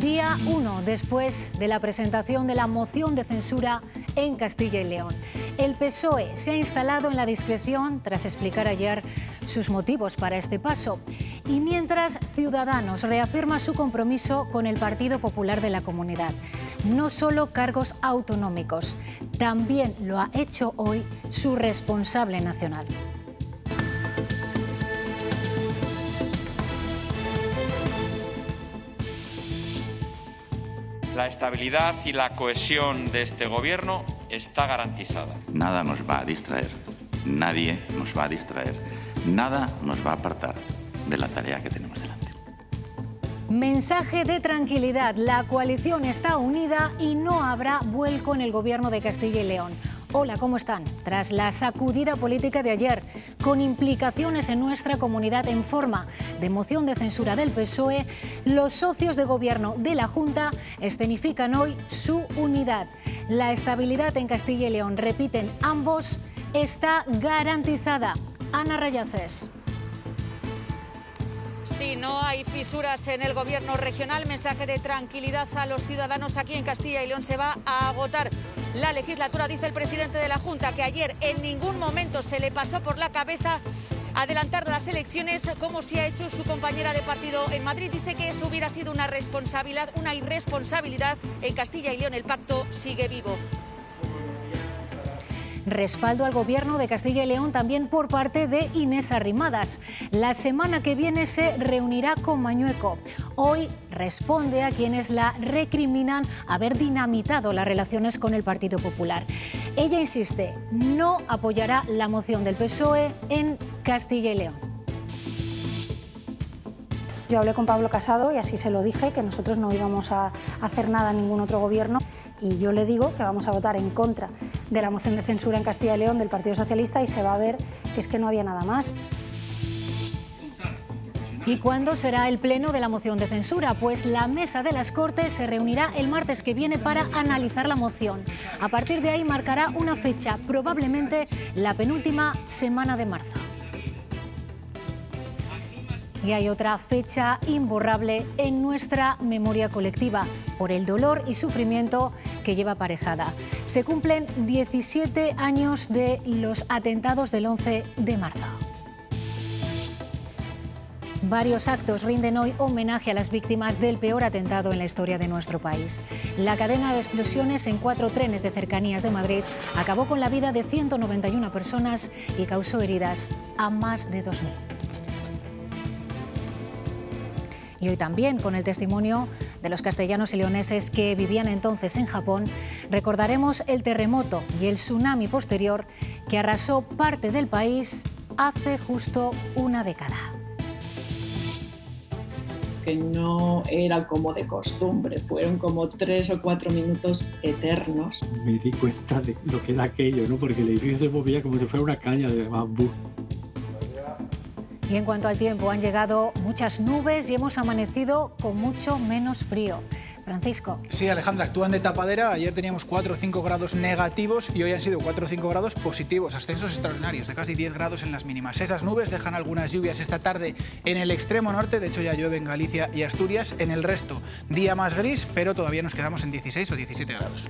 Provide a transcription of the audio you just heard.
Día 1 después de la presentación de la moción de censura en Castilla y León. El PSOE se ha instalado en la discreción tras explicar ayer sus motivos para este paso. Y mientras Ciudadanos reafirma su compromiso con el Partido Popular de la Comunidad. No solo cargos autonómicos, también lo ha hecho hoy su responsable nacional. La estabilidad y la cohesión de este gobierno está garantizada. Nada nos va a distraer, nadie nos va a distraer, nada nos va a apartar de la tarea que tenemos delante. Mensaje de tranquilidad. La coalición está unida y no habrá vuelco en el gobierno de Castilla y León. Hola, ¿cómo están? Tras la sacudida política de ayer, con implicaciones en nuestra comunidad en forma de moción de censura del PSOE, los socios de gobierno de la Junta escenifican hoy su unidad. La estabilidad en Castilla y León, repiten ambos, está garantizada. Ana Rayaces. Si no hay fisuras en el gobierno regional, mensaje de tranquilidad a los ciudadanos aquí en Castilla y León se va a agotar la legislatura, dice el presidente de la Junta, que ayer en ningún momento se le pasó por la cabeza adelantar las elecciones como se ha hecho su compañera de partido en Madrid. Dice que eso hubiera sido una responsabilidad, una irresponsabilidad. En Castilla y León el pacto sigue vivo. Respaldo al gobierno de Castilla y León también por parte de Inés Arrimadas. La semana que viene se reunirá con Mañueco. Hoy responde a quienes la recriminan haber dinamitado las relaciones con el Partido Popular. Ella insiste, no apoyará la moción del PSOE en Castilla y León. Yo hablé con Pablo Casado y así se lo dije, que nosotros no íbamos a hacer nada en ningún otro gobierno y yo le digo que vamos a votar en contra de la moción de censura en Castilla y León del Partido Socialista y se va a ver que es que no había nada más. ¿Y cuándo será el pleno de la moción de censura? Pues la mesa de las Cortes se reunirá el martes que viene para analizar la moción. A partir de ahí marcará una fecha, probablemente la penúltima semana de marzo. Y hay otra fecha imborrable en nuestra memoria colectiva por el dolor y sufrimiento que lleva aparejada. Se cumplen 17 años de los atentados del 11 de marzo. Varios actos rinden hoy homenaje a las víctimas del peor atentado en la historia de nuestro país. La cadena de explosiones en cuatro trenes de cercanías de Madrid acabó con la vida de 191 personas y causó heridas a más de 2.000. Y hoy también, con el testimonio de los castellanos y leoneses que vivían entonces en Japón, recordaremos el terremoto y el tsunami posterior que arrasó parte del país hace justo una década que no era como de costumbre, fueron como tres o cuatro minutos eternos. Me di cuenta de lo que era aquello, ¿no? porque el edificio se movía como si fuera una caña de bambú. Y en cuanto al tiempo, han llegado muchas nubes y hemos amanecido con mucho menos frío. Francisco. Sí, Alejandra, actúan de tapadera. Ayer teníamos 4 o 5 grados negativos y hoy han sido 4 o 5 grados positivos. Ascensos extraordinarios de casi 10 grados en las mínimas. Esas nubes dejan algunas lluvias esta tarde en el extremo norte. De hecho, ya llueve en Galicia y Asturias. En el resto, día más gris, pero todavía nos quedamos en 16 o 17 grados.